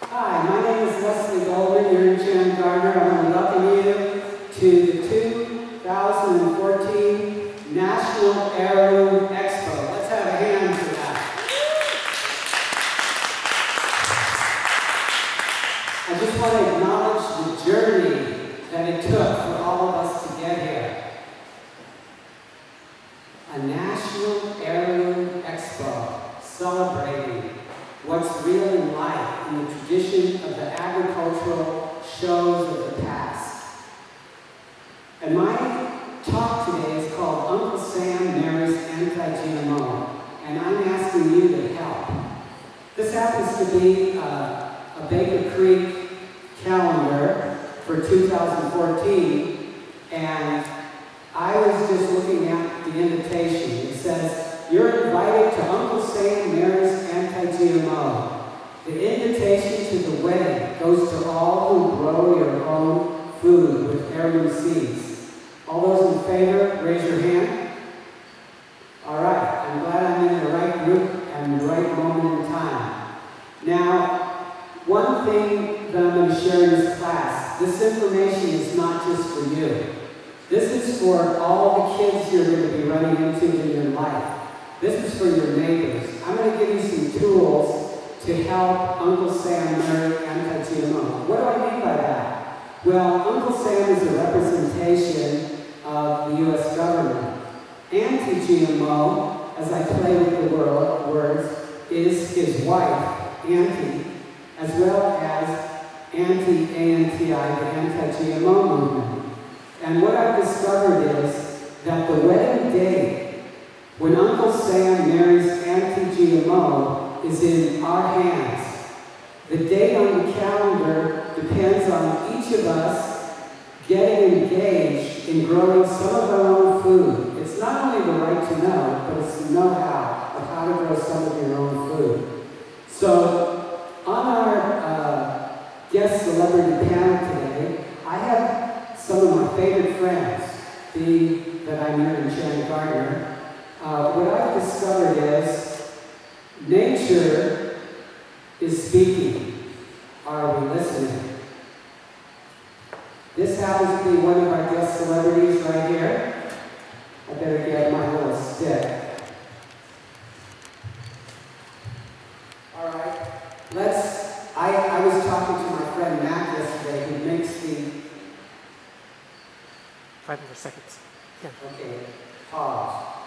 Hi, my name is Leslie Goldman, your Jan Gardner. I want to welcome you to the 2014 National Heirloom Expo. Let's have a hand for that. I just want to acknowledge the journey that it took for all of us to get here. A National Heirloom Expo celebrates agricultural shows of the past. And my talk today is called Uncle Sam Marries Anti-GMO, and I'm asking you to help. This happens to be uh, a Baker Creek calendar for 2014, and I was just looking at the invitation. It says, you're invited to Uncle Sam Marries Anti-GMO. The invitation to the wedding goes to all who grow your own food with heirloom seeds. All those in favor, raise your hand. All right, I'm glad I'm in the right group and the right moment in time. Now, one thing that I'm going to share in this class, this information is not just for you. This is for all the kids you're going to be running into in your life. This is for your neighbors. I'm going to give you some tools to help Uncle Sam marry anti-GMO. What do I mean by that? Well, Uncle Sam is a representation of the U.S. government. Anti-GMO, as I play with the world, words, is his wife, Anti, as well as anti-ANTI, the anti-GMO movement. And what I've discovered is that the wedding day when Uncle Sam marries anti-GMO is in our hands. The date on the calendar depends on each of us getting engaged in growing some of our own food. It's not only the right to know, but it's the know-how of how to grow some of your own food. So, on our uh, guest celebrity panel today, I have some of my favorite friends, being that I met in Shannon Gardner. Uh, what I've discovered is nature is speaking. This happens to be one of our guest celebrities right here. I better get my little stick. All right, let's, I, I was talking to my friend Matt yesterday who makes the, Five more seconds. Yeah. okay, pause.